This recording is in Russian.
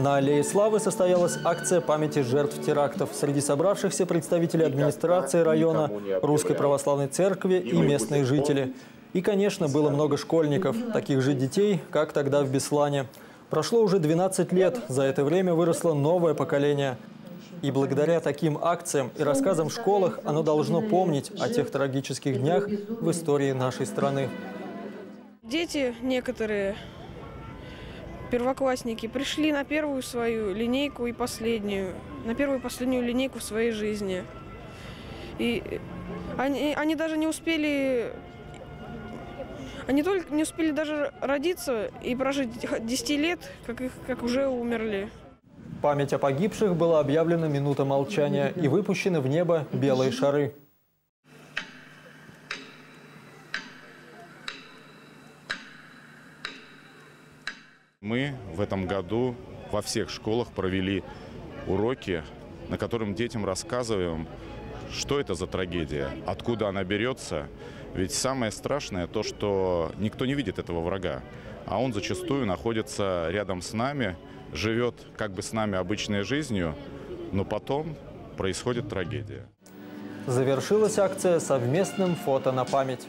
На Аллее Славы состоялась акция памяти жертв терактов. Среди собравшихся представители администрации района, Русской Православной Церкви и местные жители. И, конечно, было много школьников, таких же детей, как тогда в Беслане. Прошло уже 12 лет, за это время выросло новое поколение. И благодаря таким акциям и рассказам в школах оно должно помнить о тех трагических днях в истории нашей страны. Дети некоторые, первоклассники, пришли на первую свою линейку и последнюю, на первую и последнюю линейку в своей жизни. И они, они даже не успели, они только не успели даже родиться и прожить 10 лет, как, их, как уже умерли. Память о погибших была объявлена минута молчания и выпущены в небо белые шары. Мы в этом году во всех школах провели уроки, на котором детям рассказываем, что это за трагедия, откуда она берется. Ведь самое страшное то, что никто не видит этого врага, а он зачастую находится рядом с нами, живет как бы с нами обычной жизнью, но потом происходит трагедия. Завершилась акция совместным фото на память.